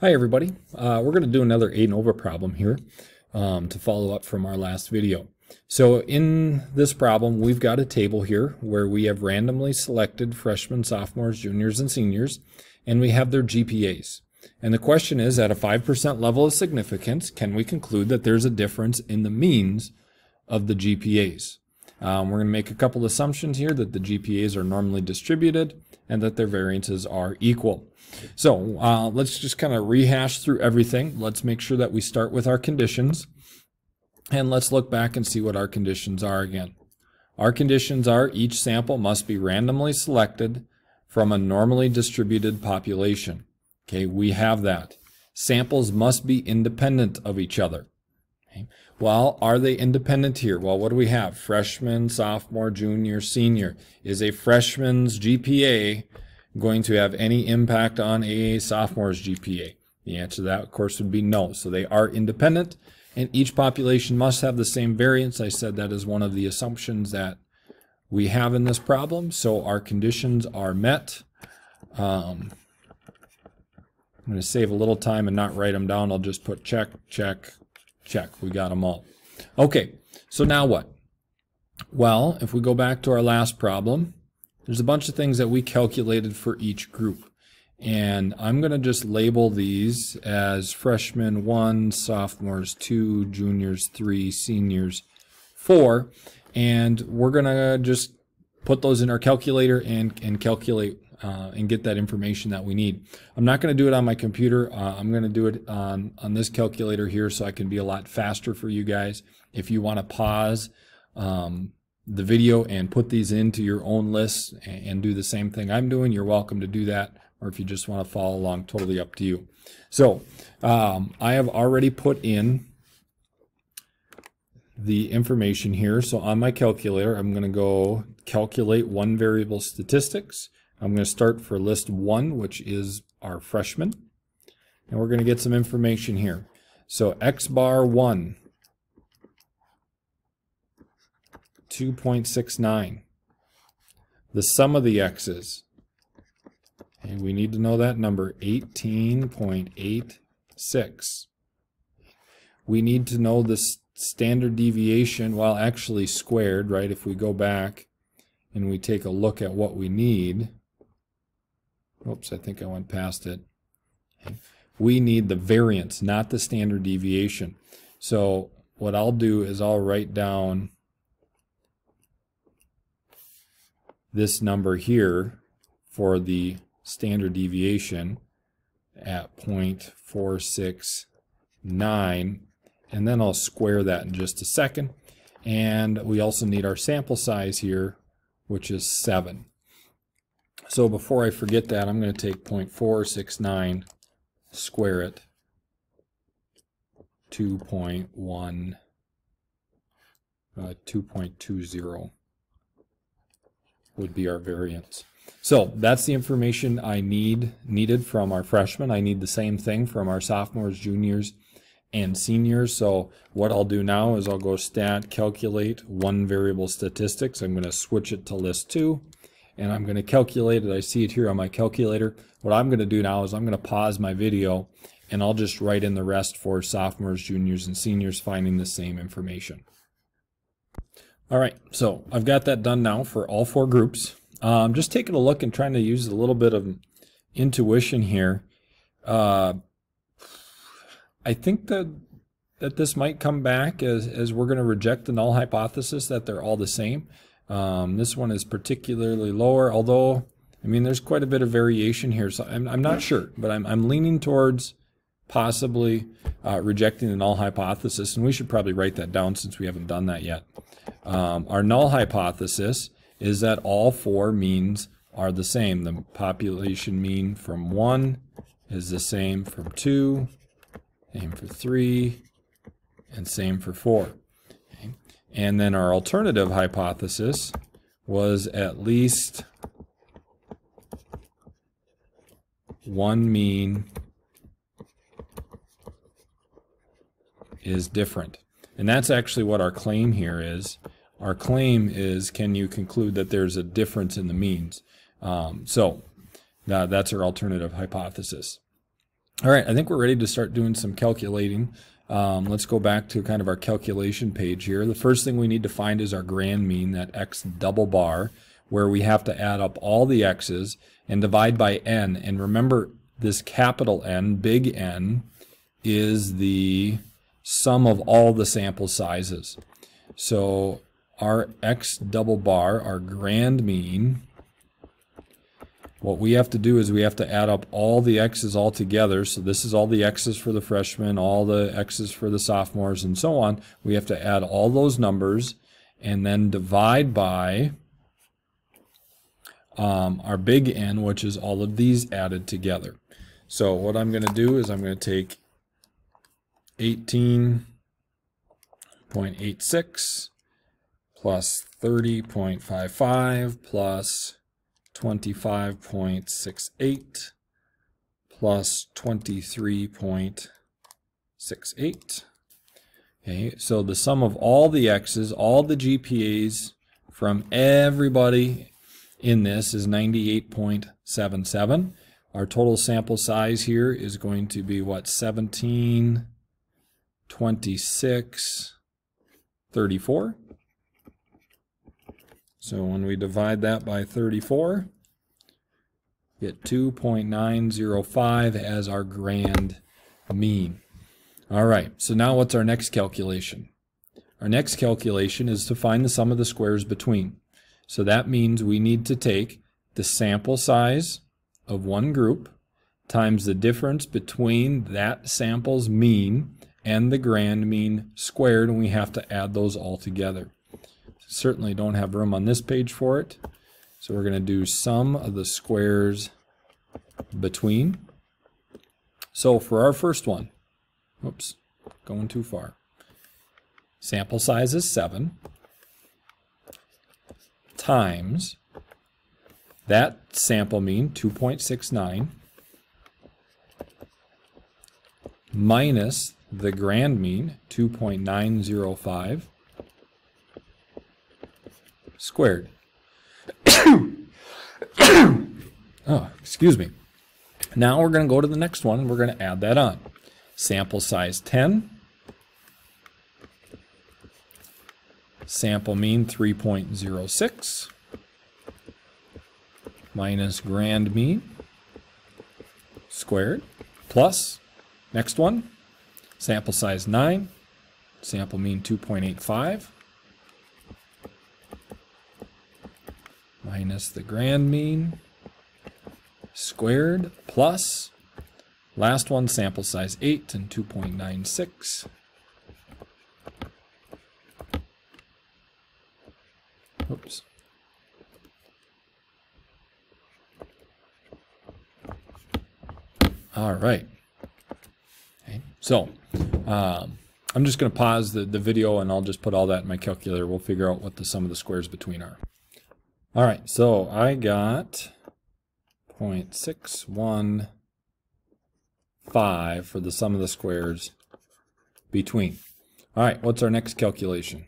Hi everybody. Uh, we're going to do another ANOVA problem here um, to follow up from our last video. So in this problem, we've got a table here where we have randomly selected freshmen, sophomores, juniors, and seniors, and we have their GPAs. And the question is, at a 5% level of significance, can we conclude that there's a difference in the means of the GPAs? Um, we're going to make a couple assumptions here that the GPAs are normally distributed and that their variances are equal. So uh, let's just kind of rehash through everything. Let's make sure that we start with our conditions. And let's look back and see what our conditions are again. Our conditions are each sample must be randomly selected from a normally distributed population. Okay, we have that. Samples must be independent of each other. Well, are they independent here? Well, what do we have? Freshman, sophomore, junior, senior. Is a freshman's GPA going to have any impact on a sophomore's GPA? The answer to that, of course, would be no. So they are independent, and each population must have the same variance. I said that is one of the assumptions that we have in this problem. So our conditions are met. Um, I'm going to save a little time and not write them down. I'll just put check, check, check. We got them all. Okay, so now what? Well, if we go back to our last problem, there's a bunch of things that we calculated for each group. And I'm going to just label these as freshmen 1, sophomores 2, juniors 3, seniors 4. And we're going to just put those in our calculator and, and calculate uh, and get that information that we need. I'm not going to do it on my computer. Uh, I'm going to do it on, on this calculator here so I can be a lot faster for you guys. If you want to pause, um, the video and put these into your own list and do the same thing I'm doing, you're welcome to do that. Or if you just want to follow along, totally up to you. So um, I have already put in the information here. So on my calculator, I'm going to go calculate one variable statistics. I'm going to start for list one, which is our freshman. And we're going to get some information here. So X bar one 2.69. The sum of the x's, and we need to know that number, 18.86. We need to know the standard deviation, well, actually squared, right? If we go back and we take a look at what we need, oops, I think I went past it. We need the variance, not the standard deviation. So what I'll do is I'll write down this number here for the standard deviation at 0.469 and then I'll square that in just a second and we also need our sample size here which is 7 so before I forget that I'm going to take 0.469 square it 2.1 uh, 2.20 would be our variance. So that's the information I need needed from our freshmen. I need the same thing from our sophomores, juniors, and seniors. So what I'll do now is I'll go stat calculate one variable statistics. I'm going to switch it to list two and I'm going to calculate it. I see it here on my calculator. What I'm going to do now is I'm going to pause my video and I'll just write in the rest for sophomores, juniors, and seniors finding the same information. All right, so I've got that done now for all four groups. Um, just taking a look and trying to use a little bit of intuition here. Uh, I think that that this might come back as, as we're going to reject the null hypothesis that they're all the same. Um, this one is particularly lower, although, I mean, there's quite a bit of variation here, so I'm, I'm not sure, but I'm, I'm leaning towards possibly uh, rejecting the null hypothesis, and we should probably write that down since we haven't done that yet. Um, our null hypothesis is that all four means are the same. The population mean from 1 is the same from 2, same for 3, and same for 4. And then our alternative hypothesis was at least one mean is different. And that's actually what our claim here is. Our claim is, can you conclude that there's a difference in the means? Um, so that's our alternative hypothesis. All right, I think we're ready to start doing some calculating. Um, let's go back to kind of our calculation page here. The first thing we need to find is our grand mean, that x double bar, where we have to add up all the x's and divide by n. And remember, this capital N, big N, is the sum of all the sample sizes. So our x double bar, our grand mean, what we have to do is we have to add up all the x's all together. So this is all the x's for the freshmen, all the x's for the sophomores, and so on. We have to add all those numbers and then divide by um, our big N, which is all of these added together. So what I'm going to do is I'm going to take 18.86 plus 30.55 plus 25.68 plus 23.68. Okay, so the sum of all the x's, all the GPAs from everybody in this is 98.77. Our total sample size here is going to be what, 17, 26, 34. So when we divide that by 34, get 2.905 as our grand mean. All right, so now what's our next calculation? Our next calculation is to find the sum of the squares between. So that means we need to take the sample size of one group times the difference between that sample's mean and the grand mean squared, and we have to add those all together. Certainly don't have room on this page for it. So we're going to do sum of the squares between. So for our first one, oops, going too far. Sample size is 7 times that sample mean, 2.69, minus the grand mean, 2.905, squared. oh, excuse me. Now we're going to go to the next one and we're going to add that on. Sample size 10. Sample mean 3.06 minus grand mean squared plus next one sample size 9 sample mean 2.85 minus the grand mean squared plus last one sample size 8 and 2.96 oops All right. Okay. So um, I'm just going to pause the, the video and I'll just put all that in my calculator. We'll figure out what the sum of the squares between are. All right, so I got 0.615 for the sum of the squares between. All right, what's our next calculation?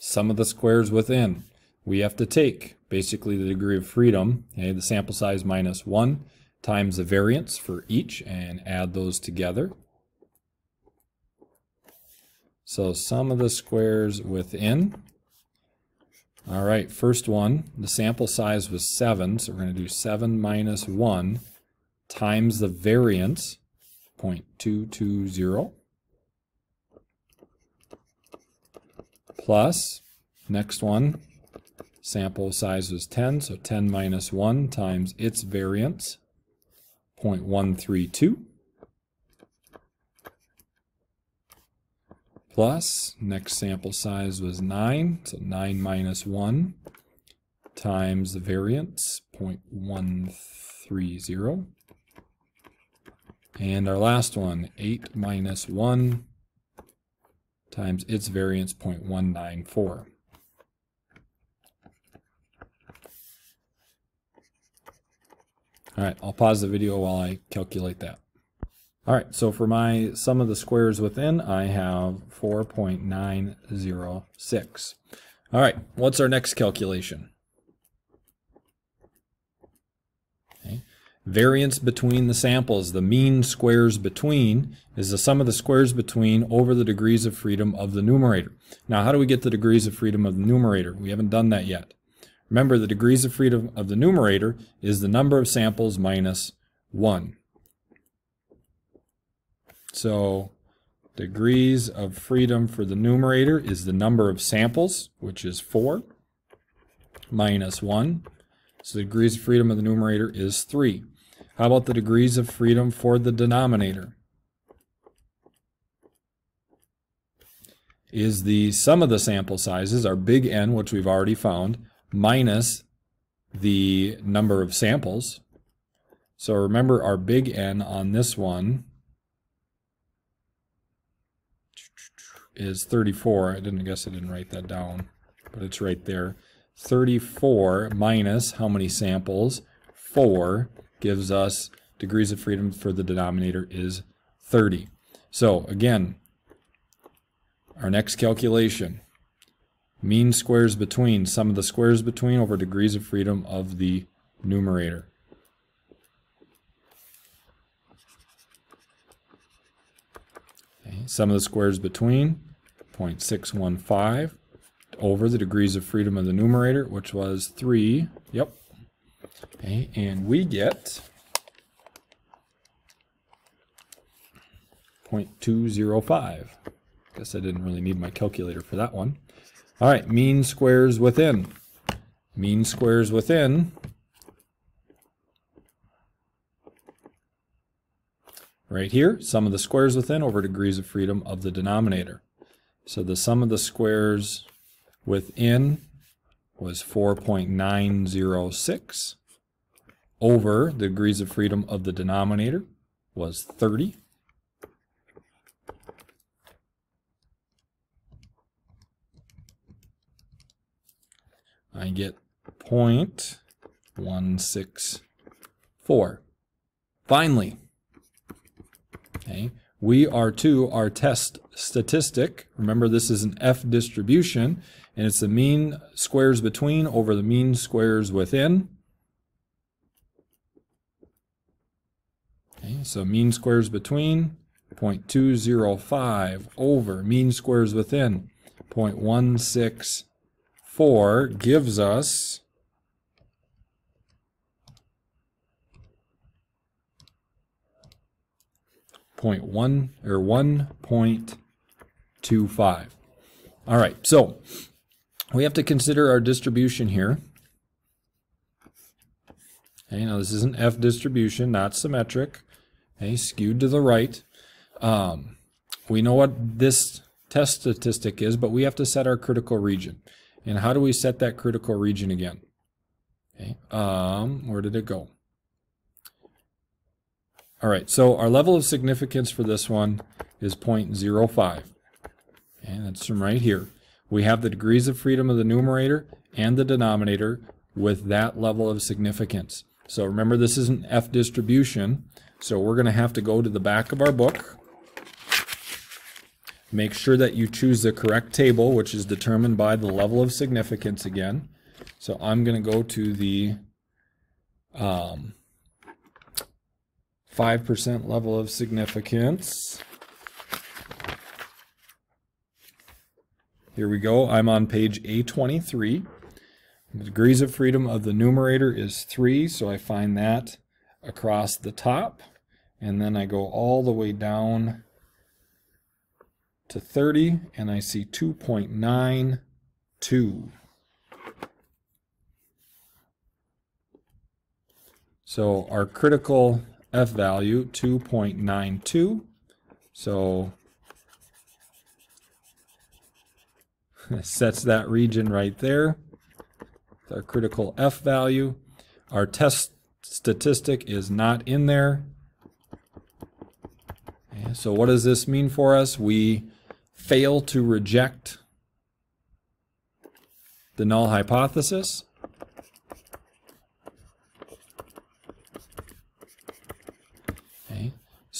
Sum of the squares within. We have to take basically the degree of freedom, okay, the sample size minus 1, times the variance for each and add those together. So sum of the squares within. All right, first one, the sample size was 7, so we're going to do 7 minus 1 times the variance, 0.220, plus, next one, sample size was 10, so 10 minus 1 times its variance, 0.132 plus, next sample size was 9, so 9 minus 1 times the variance, 0.130. And our last one, 8 minus 1 times its variance, 0.194. All right, I'll pause the video while I calculate that. All right, so for my sum of the squares within, I have 4.906. All right, what's our next calculation? Okay. variance between the samples, the mean squares between, is the sum of the squares between over the degrees of freedom of the numerator. Now, how do we get the degrees of freedom of the numerator? We haven't done that yet. Remember, the degrees of freedom of the numerator is the number of samples minus 1. So, degrees of freedom for the numerator is the number of samples, which is 4, minus 1. So the degrees of freedom of the numerator is 3. How about the degrees of freedom for the denominator? Is the sum of the sample sizes, our big N, which we've already found, minus the number of samples. So remember our big N on this one is 34. I didn't I guess I didn't write that down, but it's right there. 34 minus how many samples? 4 gives us degrees of freedom for the denominator is 30. So again, our next calculation, mean squares between, sum of the squares between over degrees of freedom of the numerator. Okay, sum of the squares between, 0.615 over the degrees of freedom of the numerator, which was 3. Yep. Okay, and we get 0.205. Guess I didn't really need my calculator for that one. All right, mean squares within. Mean squares within. Right here, sum of the squares within over degrees of freedom of the denominator. So the sum of the squares within was 4.906 over the degrees of freedom of the denominator was 30. I get 0.164. Finally, okay, we are to our test statistic. Remember, this is an F distribution, and it's the mean squares between over the mean squares within. Okay, so mean squares between 0.205 over mean squares within 0.164 gives us Point one or 1.25. All right, so we have to consider our distribution here. Okay, now this is an F distribution, not symmetric. Okay, skewed to the right. Um, we know what this test statistic is, but we have to set our critical region. And how do we set that critical region again? Okay, um, where did it go? All right, so our level of significance for this one is 0.05. And that's from right here. We have the degrees of freedom of the numerator and the denominator with that level of significance. So remember, this is an F distribution. So we're going to have to go to the back of our book. Make sure that you choose the correct table, which is determined by the level of significance again. So I'm going to go to the um, 5% level of significance. Here we go. I'm on page A23. The degrees of freedom of the numerator is 3, so I find that across the top. And then I go all the way down to 30, and I see 2.92. So our critical F value 2.92. So sets that region right there. Our critical F value. Our test statistic is not in there. Okay, so what does this mean for us? We fail to reject the null hypothesis.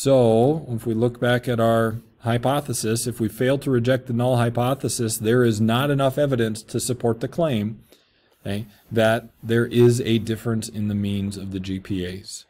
So if we look back at our hypothesis, if we fail to reject the null hypothesis, there is not enough evidence to support the claim okay, that there is a difference in the means of the GPAs.